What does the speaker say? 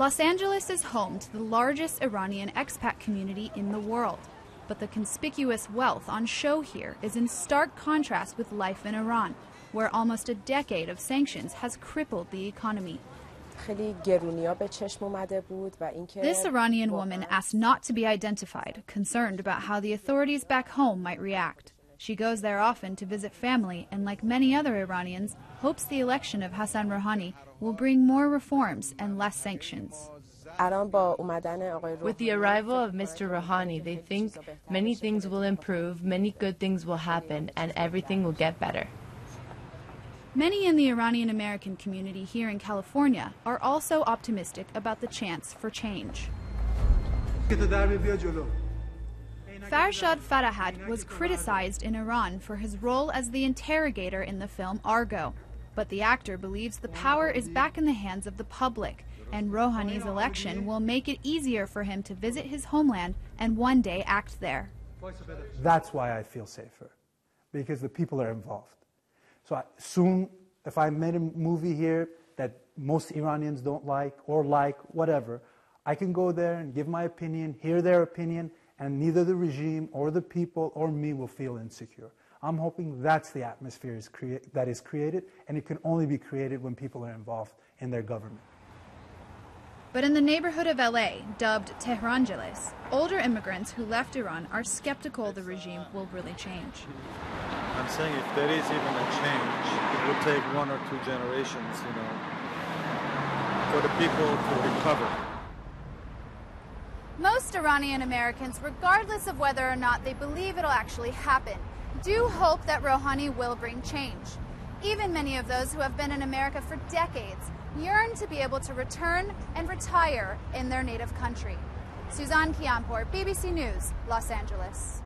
Los Angeles is home to the largest Iranian expat community in the world. But the conspicuous wealth on show here is in stark contrast with life in Iran, where almost a decade of sanctions has crippled the economy. This Iranian woman asked not to be identified, concerned about how the authorities back home might react. She goes there often to visit family and, like many other Iranians, hopes the election of Hassan Rouhani will bring more reforms and less sanctions. With the arrival of Mr. Rouhani, they think many things will improve, many good things will happen, and everything will get better. Many in the Iranian American community here in California are also optimistic about the chance for change. Farshad Farahat was criticized in Iran for his role as the interrogator in the film Argo. But the actor believes the power is back in the hands of the public, and Rouhani's election will make it easier for him to visit his homeland and one day act there. That's why I feel safer, because the people are involved. So I, soon, if I made a movie here that most Iranians don't like or like, whatever, I can go there and give my opinion, hear their opinion, and neither the regime or the people or me will feel insecure. I'm hoping that's the atmosphere is that is created, and it can only be created when people are involved in their government. But in the neighborhood of LA, dubbed Tehrangeles, older immigrants who left Iran are skeptical the regime will really change. I'm saying if there is even a change, it will take one or two generations, you know, for the people to recover. Most Iranian Americans, regardless of whether or not they believe it'll actually happen, do hope that Rouhani will bring change. Even many of those who have been in America for decades yearn to be able to return and retire in their native country. Suzanne Kianpour, BBC News, Los Angeles.